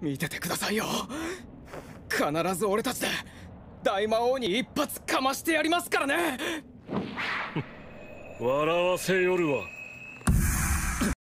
見ててくださいよ。必ず俺たちで大魔王に一発かましてやりますからね。笑わせよるわ。